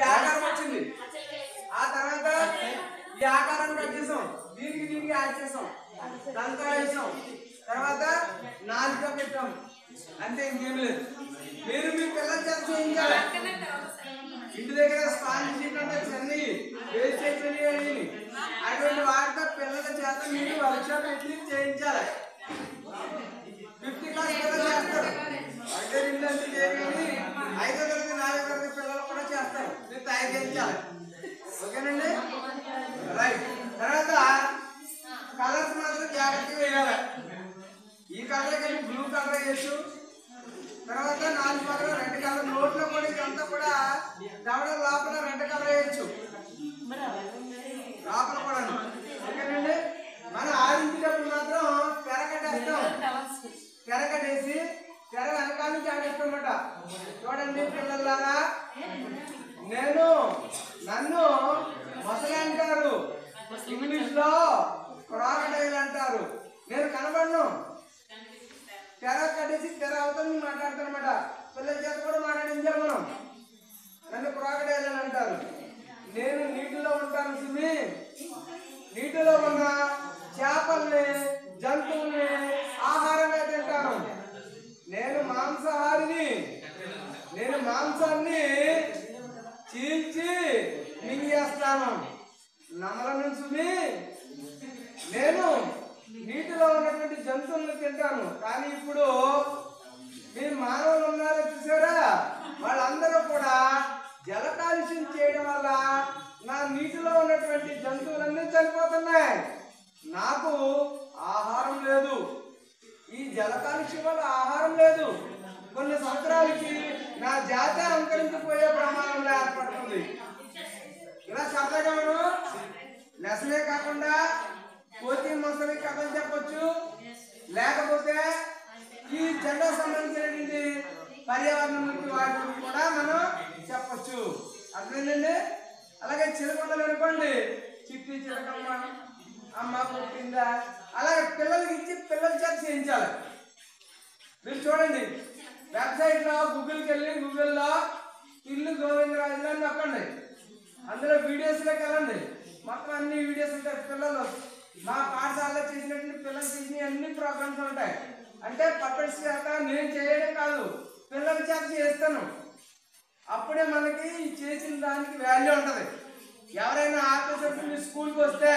ఈ ఆకారం వచ్చింది ఆ తర్వాత ఈ ఆకారాన్ని కట్ చేసాం. దీనికి దీనికి యాడ్ చేసాం. దంతా వేసాం. తర్వాత నాలుక పెట్టాం. అంతే ఇంకేం లేదు. మీరు మీ పిల్లల చేత చేయించాలి. ఇంటి దగ్గర స్పాంజ్ షీట్ అంటే చెన్నై వేస్ట్ అయ్యి అటువంటి వాటితో పిల్లల చేత మీరు వర్క్షాప్ పెట్టి చేయించాలి. చేయాలి ఓకేనండి? రైట్. తర్వాత కలర్స్ మాత్రం జాగ్రత్తగా వేయాలి. ఈ కలర్ కానీ బ్లూ కలర్ వేయచ్చు. తర్వాత నాలుగు పక్కన రెడ్ కలర్ నోట్లో కూడా ఇదంతా కూడా దవడ లోపల రెడ్ కలర్ వేయచ్చు. లోపల కూడా. ఓకేనండి? మనం ఆడించేటప్పుడు మాత్రం పెరగటేస్తాం. పెరగటేసి తెర వెనకాల నుంచి ఆడేస్తామట చూడండి పిల్లలారా నేను నన్ను మొసలి అంటారు ఇంగ్లీష్లో క్రాకడైల్ అంటారు నేను కనబడను తెర కట్టేసి తెర అవుతుంది మాట్లాడతానమాట పిల్లల చేత కూడా మాట్లాడించాం మనం నన్ను క్రాకడైల్ అని అంటారు నేను నీటిలో ఉంటాను సిమి నీటిలో ఉన్న చేపల్ని జంతువుల్ని ఆహారంగా తింటాను నేను మాంసాహారిని నేను మాంసాన్ని చీల్చి మింగేస్తాను నమల నుంచి నేను నీటిలో ఉన్నటువంటి జంతువులను తింటాను. కానీ ఇప్పుడు మీ మానవులు ఉన్నారో చూసారా? వాళ్ళందరూ కూడా జల కాలుష్యం చేయడం వల్ల నా నీటిలో ఉన్నటువంటి జంతువులన్నీ చనిపోతున్నాయి. నాకు ఆహారం లేదు. ఈ జల కాలుష్యం వల్ల ఆహారం లేదు. కొన్ని సంవత్సరాలకి నా జాతి అంకరించిపోయే ప్రమాదంలో ఏర్పడుతుంది. సరదాగా మనం లెసనే కాకుండా కోచింగ్ మొసలి కథలు చెప్పొచ్చు. లేకపోతే ఈ జెండా సంబంధించినటువంటి పర్యావరణం గురించి వాటి గురించి కూడా మనం చెప్పొచ్చు. అర్థమైందండి? అలాగే చిరకొండలు అనుకోండి చిట్టి చిరకమ్మ అమ్మ పుట్టిందా అలాగే పిల్లలకి ఇచ్చి పిల్లల చేత చేయించాలి. మీరు చూడండి వెబ్సైట్లో గూగుల్కి వెళ్ళి గూగుల్లో ఇల్లు గోవిందరాజు అని నొక్కండి. అందులో వీడియోస్లోకి వెళ్ళండి మొత్తం అన్ని వీడియోస్ ఉంటాయి. పిల్లలు మా పాఠశాలలో చేసినటువంటి పిల్లలు చేసిన అన్ని ప్రోగ్రామ్స్ ఉంటాయి. అంటే పప్పెట్స్ చేత నేను చేయడం కాదు పిల్లల చేత చేస్తాను. అప్పుడే మనకి చేసిన దానికి వాల్యూ ఉంటుంది. ఎవరైనా ఆఫీసర్స్ మీ స్కూల్కి వస్తే